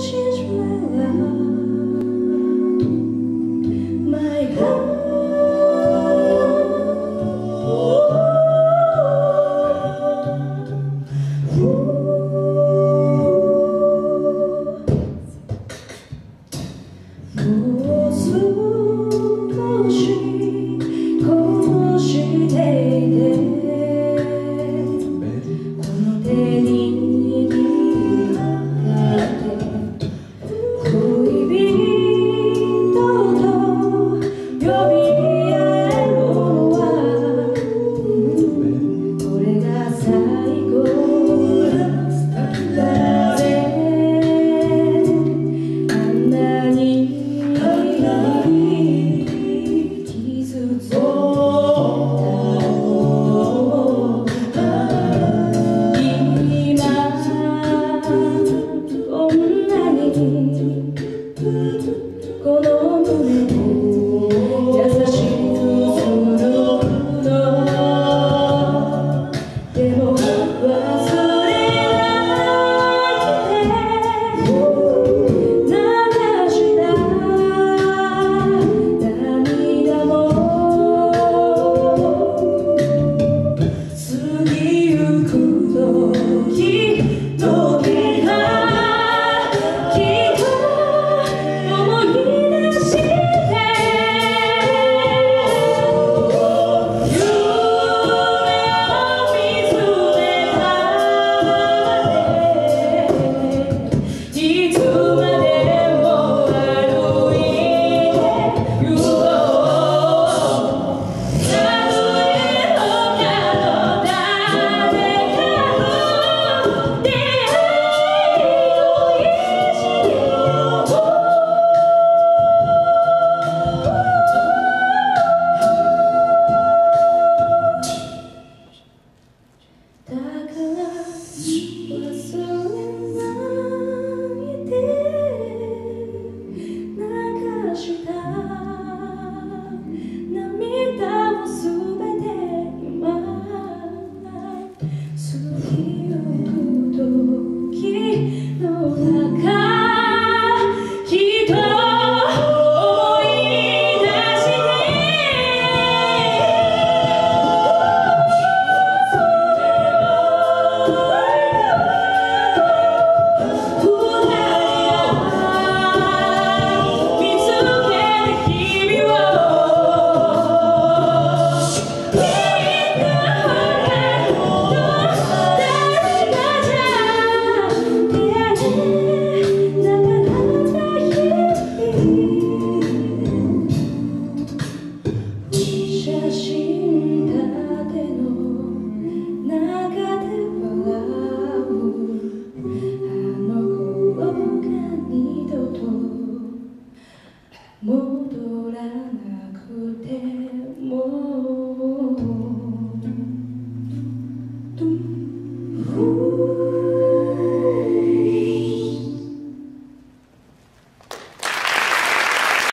She's right. So. So